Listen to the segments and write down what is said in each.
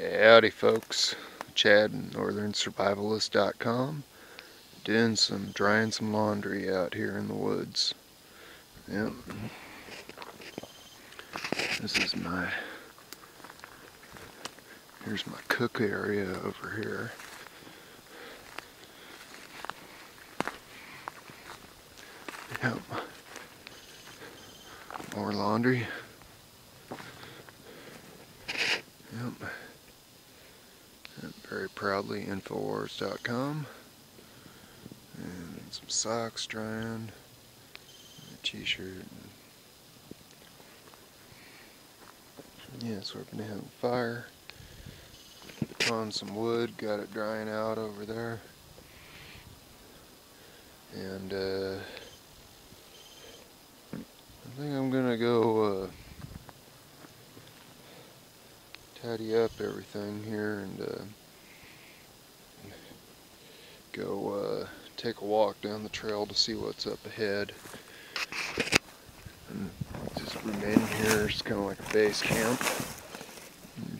Howdy folks, Chad NorthernSurvivalist.com doing some drying some laundry out here in the woods. Yep. This is my here's my cook area over here. Yep. More laundry. Yep. Very proudly Infowars.com. And some socks drying. A t-shirt. Yeah, so have a fire. On some wood, got it drying out over there. And uh I think I'm gonna go uh, tidy up everything here and uh, go uh, take a walk down the trail to see what's up ahead. And just remain here, it's kind of like a base camp.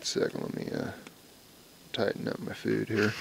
Second, let me uh, tighten up my food here.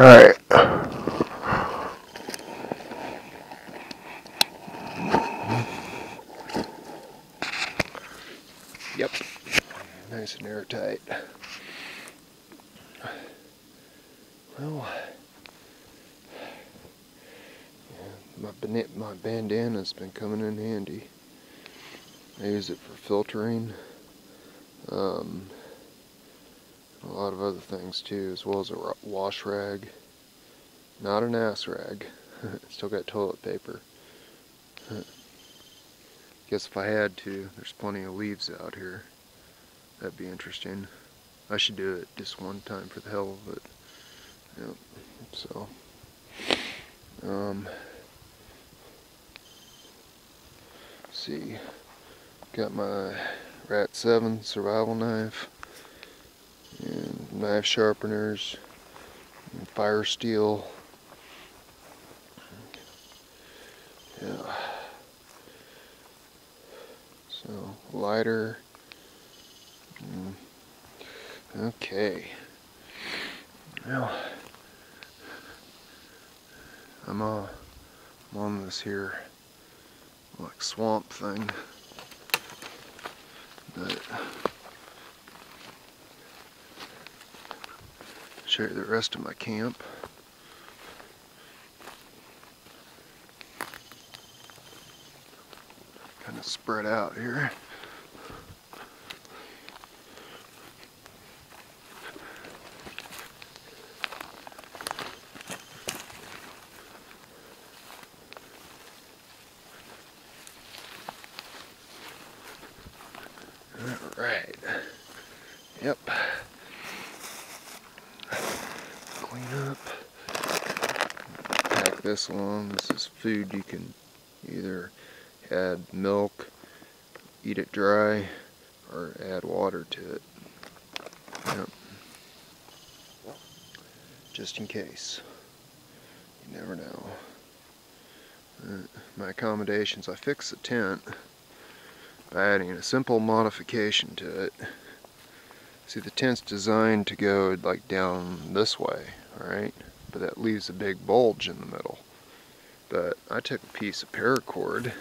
Alright. Yep. Nice and airtight. Well, my, my bandana's been coming in handy. I use it for filtering. Um, a lot of other things too, as well as a wash rag. Not an ass rag. Still got toilet paper. Guess if I had to, there's plenty of leaves out here. That'd be interesting. I should do it just one time for the hell of it. Yep. So, um, see, got my Rat 7 survival knife and knife sharpeners, and fire steel. Yeah. So lighter. Mm. Okay. Well, I'm, uh, I'm on this here like swamp thing, but show you the rest of my camp. Kind of spread out here. All right. Yep. This along. This is food you can either add milk, eat it dry, or add water to it. Yep. Just in case. You never know. Uh, my accommodations, I fixed the tent by adding a simple modification to it. See the tent's designed to go like down this way, alright? But that leaves a big bulge in the middle. But I took a piece of paracord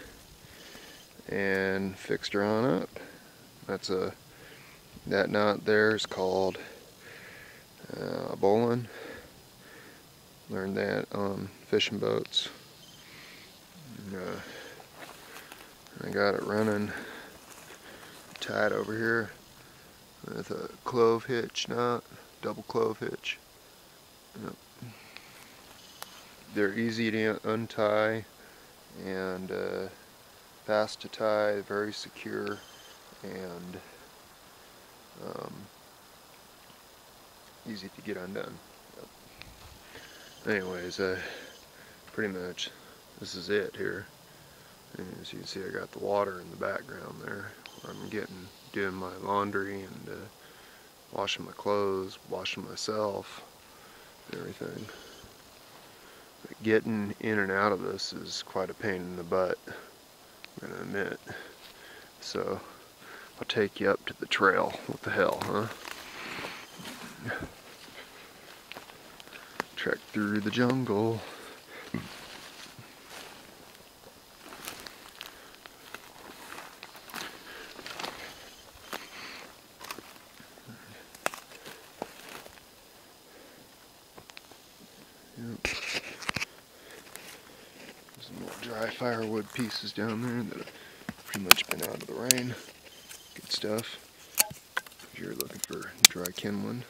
and fixed her on up. That's a, that knot there is called uh, a bowline. Learned that on fishing boats. And, uh, I got it running tied over here with a clove hitch knot, double clove hitch. Yep. They're easy to untie. and uh, fast to tie, very secure, and um, easy to get undone. Yep. Anyways, uh, pretty much this is it here. And as you can see, I got the water in the background there. I'm getting doing my laundry and uh, washing my clothes, washing myself, everything. But getting in and out of this is quite a pain in the butt, I'm gonna admit. So I'll take you up to the trail. What the hell, huh? Trek through the jungle. Yep. Dry firewood pieces down there that have pretty much been out of the rain. Good stuff. If you're looking for dry kindling.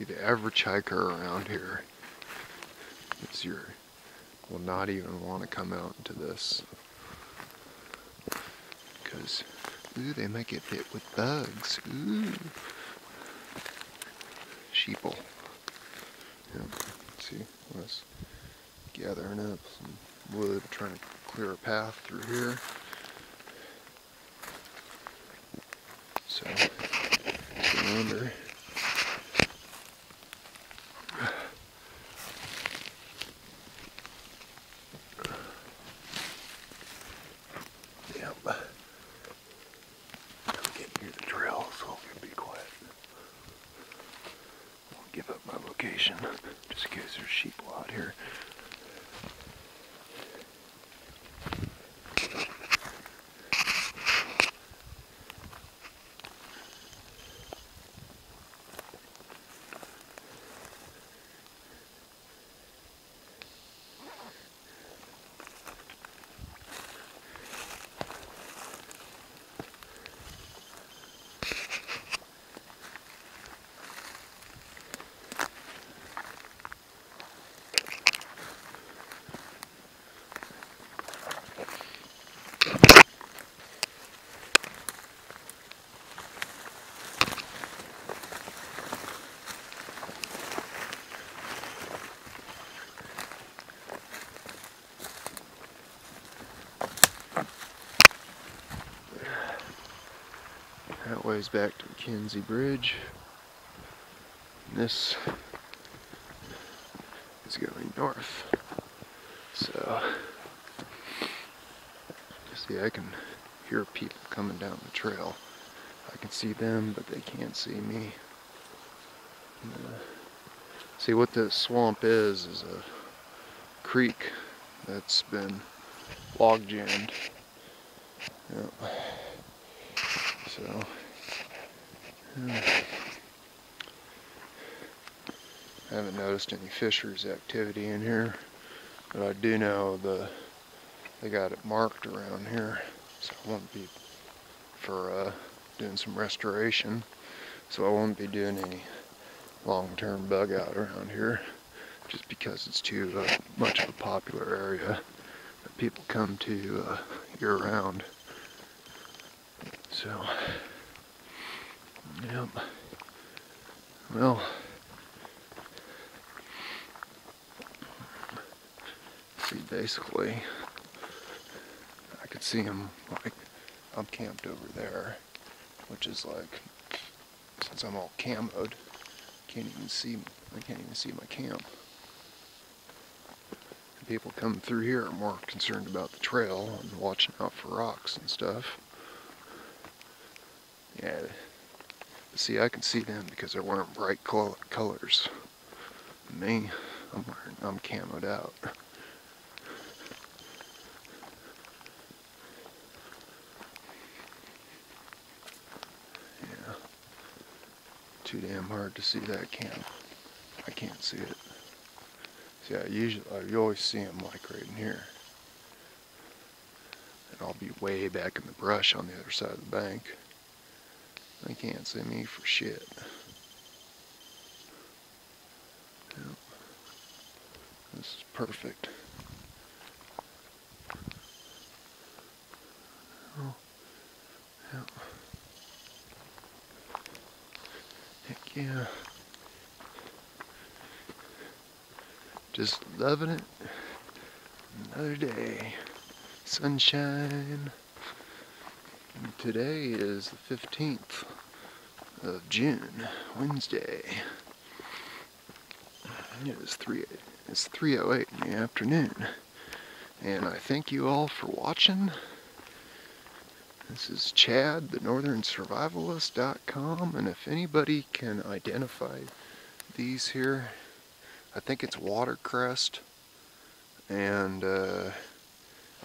See the average hiker around here. Is your will not even want to come out into this. Because ooh they might get bit with bugs. Ooh. Sheeple. Yep. see us gathering up. Some wood trying to clear a path through here. So, I wonder. Yep. I'm getting near the trail, so I'm gonna be quiet. I'll give up my just in case there's sheep out here. Ways back to McKenzie Bridge. This is going north. So, see, I can hear people coming down the trail. I can see them, but they can't see me. Uh, see, what this swamp is, is a creek that's been log jammed. Yep. So, yeah. I haven't noticed any fishers activity in here, but I do know the they got it marked around here, so I won't be for uh, doing some restoration. So I won't be doing any long-term bug out around here, just because it's too uh, much of a popular area that people come to uh, year-round. So, yep. Well, see, basically, I could see him like I'm camped over there, which is like, since I'm all camoed, can't even see. I can't even see my camp. people coming through here are more concerned about the trail and watching out for rocks and stuff. Yeah, see, I can see them because they're wearing bright colors. Me, I'm wearing, I'm camoed out. Yeah, too damn hard to see that cam. I can't see it. See, I usually, I always see them like right in here. And I'll be way back in the brush on the other side of the bank. They can't see me for shit. This is perfect. Oh. Heck yeah. Just loving it. Another day. Sunshine. And today is the 15th of June, Wednesday. It is 3 it's 3:08 in the afternoon. And I thank you all for watching. This is Chad, the Northern Survivalist.com, and if anybody can identify these here, I think it's watercress, and uh,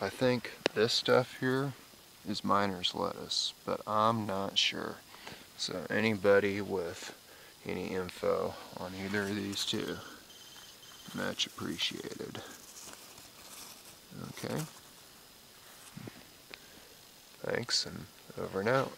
I think this stuff here is miner's lettuce, but I'm not sure. So anybody with any info on either of these two, much appreciated. Okay. Thanks and over and out.